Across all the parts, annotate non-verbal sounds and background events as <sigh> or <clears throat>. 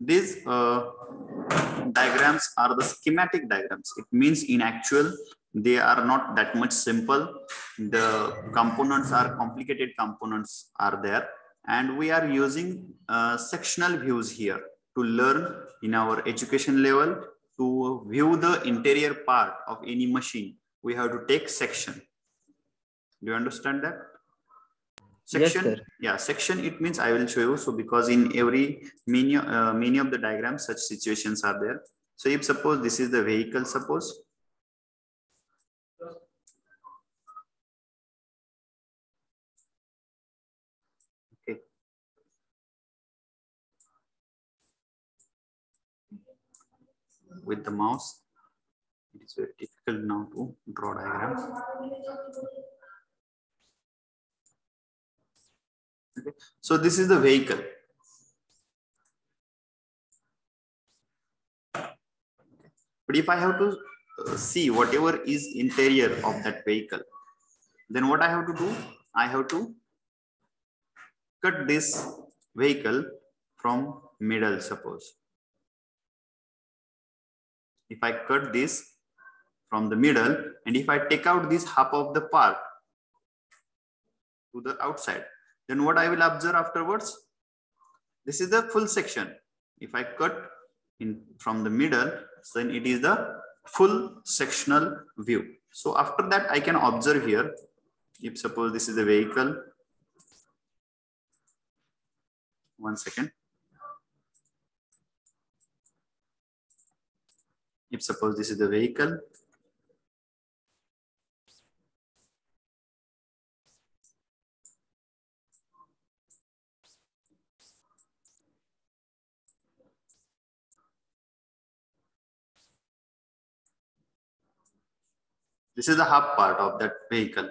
these uh, diagrams are the schematic diagrams. It means in actual, they are not that much simple. The components are complicated components are there. And we are using uh, sectional views here to learn in our education level to view the interior part of any machine. We have to take section. Do you understand that? Section. yes, yeah section it means i will show you. So because in every many uh, many of the diagrams such situations are there. So if suppose this is the vehicle suppose. Okay. With the mouse it is very difficult now to draw diagram Okay. So this is the vehicle. But if I have to uh, see whatever is interior of that vehicle, then what I have to do? I have to cut this vehicle from middle, suppose. If I cut this from the middle, and if I take out this half of the part to the outside, then what I will observe afterwards? This is the full section. If I cut in from the middle, then it is the full sectional view. So after that, I can observe here, if suppose this is the vehicle, one second. If suppose this is the vehicle, This is the hub part of that vehicle.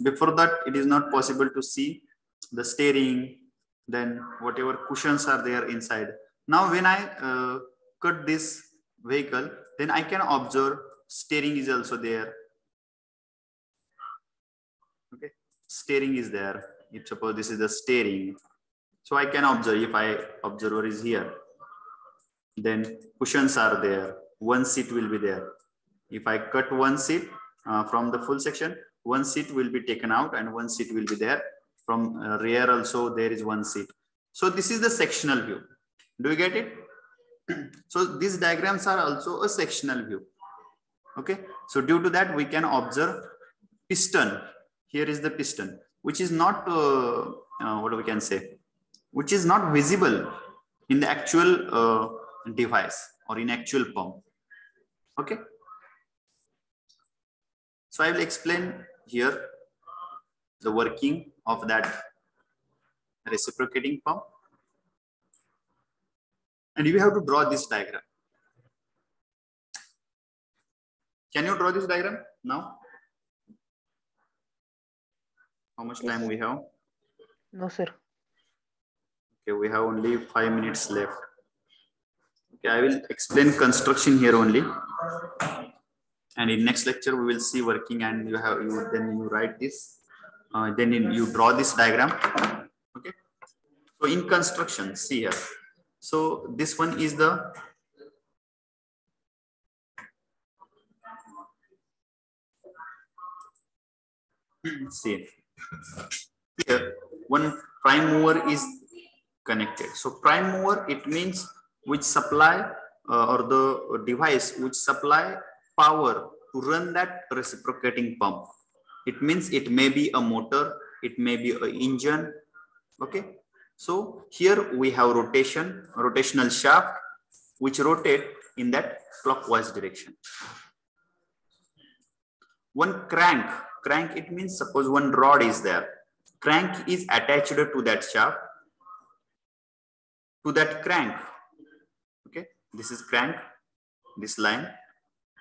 Before that, it is not possible to see the steering, then whatever cushions are there inside. Now, when I uh, cut this vehicle, then I can observe steering is also there. Okay, steering is there. If suppose this is the steering, so I can observe if I observer is here then cushions are there. One seat will be there. If I cut one seat uh, from the full section, one seat will be taken out and one seat will be there. From uh, rear also there is one seat. So this is the sectional view. Do you get it? <clears throat> so these diagrams are also a sectional view. Okay. So due to that, we can observe piston. Here is the piston, which is not, uh, uh what we can say, which is not visible in the actual uh, device or in actual pump. Okay. So I will explain here the working of that reciprocating pump. And you have to draw this diagram. Can you draw this diagram now? How much time we have? No, sir. Okay, we have only five minutes left. Okay, I will explain construction here only. And in next lecture, we will see working and you have you then you write this, uh, then in, you draw this diagram. Okay. So in construction, see here. So this one is the see here one prime mover is connected. So prime mover it means which supply uh, or the device which supply power to run that reciprocating pump. It means it may be a motor, it may be an engine. Okay. So here we have rotation, rotational shaft, which rotate in that clockwise direction. One crank, crank it means suppose one rod is there. Crank is attached to that shaft. To that crank, this is crank, this line,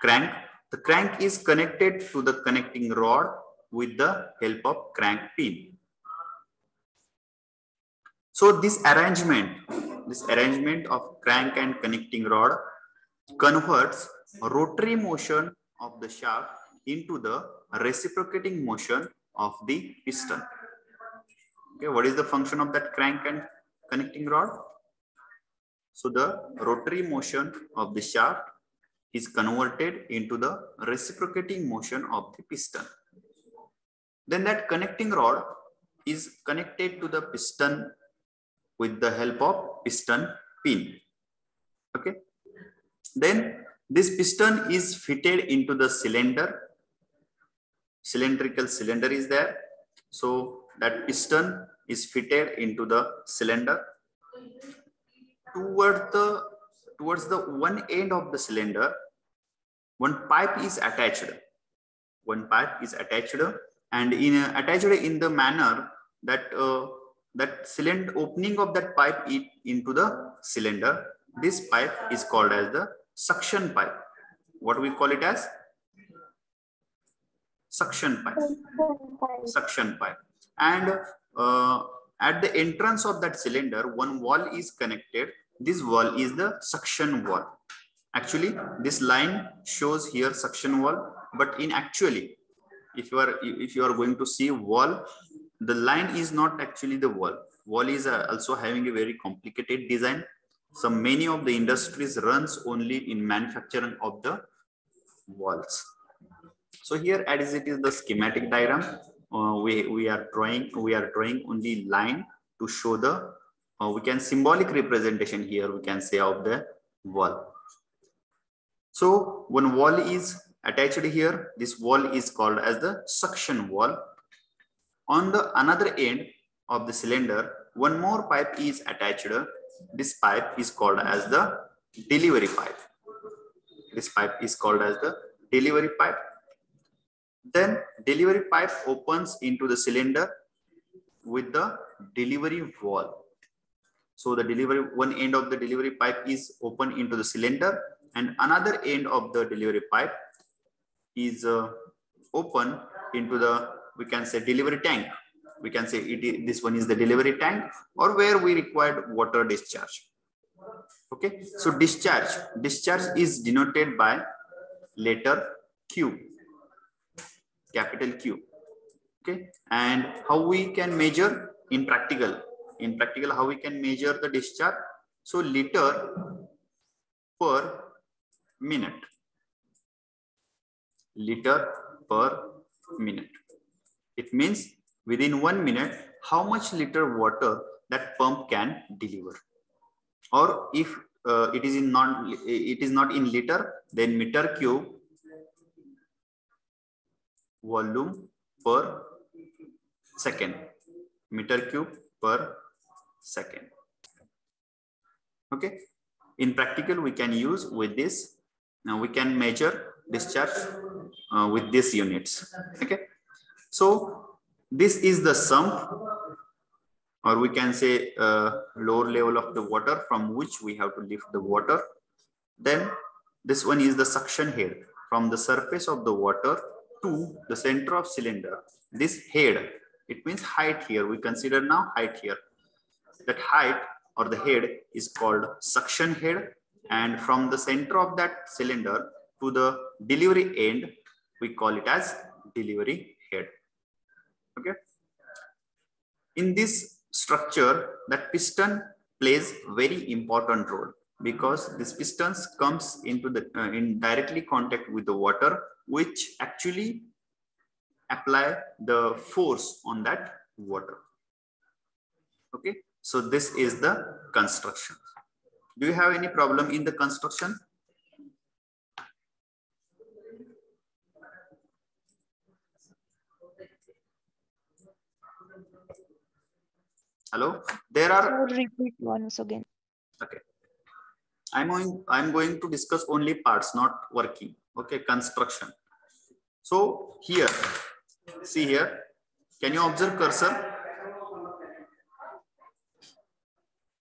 crank. The crank is connected to the connecting rod with the help of crank pin. So this arrangement, this arrangement of crank and connecting rod converts rotary motion of the shaft into the reciprocating motion of the piston. Okay, what is the function of that crank and connecting rod? So the rotary motion of the shaft is converted into the reciprocating motion of the piston. Then that connecting rod is connected to the piston with the help of piston pin. Okay. Then this piston is fitted into the cylinder. Cylindrical cylinder is there. So that piston is fitted into the cylinder. Toward the towards the one end of the cylinder, one pipe is attached. One pipe is attached and in attached in the manner that uh, that cylinder opening of that pipe into the cylinder. This pipe is called as the suction pipe. What we call it as? Suction pipe. Suction pipe. And uh, at the entrance of that cylinder, one wall is connected. This wall is the suction wall. Actually, this line shows here suction wall, but in actually, if you are if you are going to see wall, the line is not actually the wall. Wall is uh, also having a very complicated design. So many of the industries runs only in manufacturing of the walls. So here as it is the schematic diagram, uh, we, we are drawing, we are drawing only line to show the, uh, we can symbolic representation here, we can say of the wall. So when wall is attached here, this wall is called as the suction wall. On the another end of the cylinder, one more pipe is attached this pipe is called as the delivery pipe. This pipe is called as the delivery pipe. Then delivery pipe opens into the cylinder with the delivery wall. So the delivery, one end of the delivery pipe is open into the cylinder and another end of the delivery pipe is uh, open into the, we can say delivery tank. We can say it, this one is the delivery tank or where we required water discharge. Okay, so discharge, discharge is denoted by letter Q, capital Q. Okay, and how we can measure? In practical, in practical, how we can measure the discharge. So liter per minute, liter per minute. It means within one minute how much liter water that pump can deliver or if uh, it is in not it is not in liter then meter cube volume per second meter cube per second okay in practical we can use with this now we can measure discharge uh, with these units okay so this is the sump or we can say uh, lower level of the water from which we have to lift the water. Then this one is the suction head from the surface of the water to the center of cylinder. This head, it means height here. We consider now height here. That height or the head is called suction head. And from the center of that cylinder to the delivery end, we call it as delivery head. Okay. In this structure, that piston plays very important role because this pistons comes into the uh, in directly contact with the water, which actually apply the force on that water. Okay. So this is the construction. Do you have any problem in the construction? Hello. There are. repeat once again. Okay. I'm going. I'm going to discuss only parts, not working. Okay, construction. So here, see here. Can you observe cursor?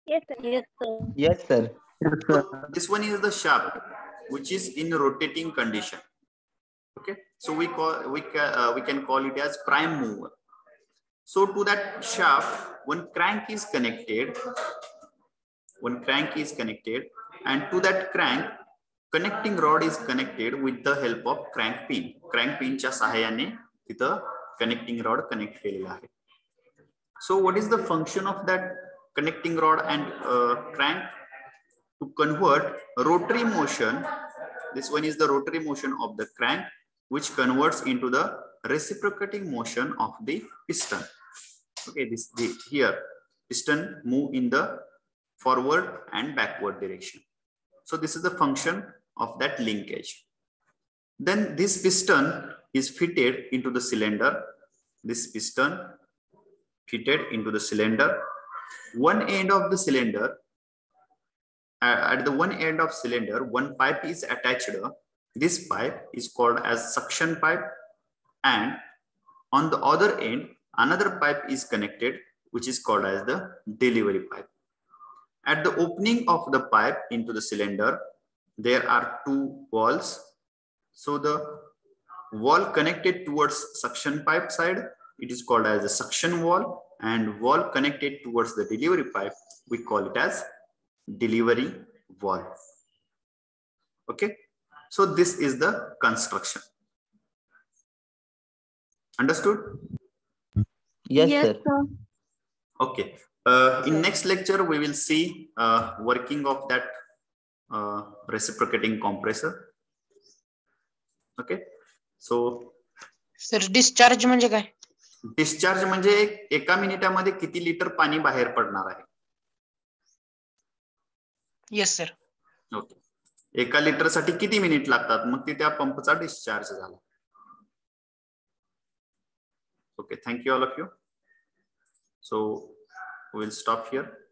Yes, sir. Yes, sir. Yes, sir. So this one is the shaft, which is in rotating condition. Okay, so we call we can uh, we can call it as prime mover. So to that shaft, one crank is connected, one crank is connected, and to that crank, connecting rod is connected with the help of crank pin. Crank pin च्या सहाय्याने तिथं connecting rod connect केलेला आहे. So what is the function of that connecting rod and uh, crank? To convert rotary motion, this one is the rotary motion of the crank, which converts into the reciprocating motion of the piston. Okay, this the, here piston move in the forward and backward direction. So this is the function of that linkage. Then this piston is fitted into the cylinder. This piston fitted into the cylinder. One end of the cylinder, uh, at the one end of cylinder, one pipe is attached. This pipe is called as suction pipe. And on the other end, another pipe is connected, which is called as the delivery pipe. At the opening of the pipe into the cylinder, there are two walls. So the wall connected towards suction pipe side, it is called as a suction wall and wall connected towards the delivery pipe, we call it as delivery wall. Okay, so this is the construction. Understood? Yes, Yes, sir. sir. Okay. Uh, in next lecture, we will see uh, working of that uh, reciprocating compressor. Okay. So sir discharge म्हणजे काय discharge म्हणजे एक- मिनिटामध्ये किती litre पाणी बाहेर पडणार आहे? येस सर ओके एका लिटर साठी किती मिनिट लागतात? मग ते त्या पंपचा डिस्चार्ज झाला. Okay thank you all of you so will stop here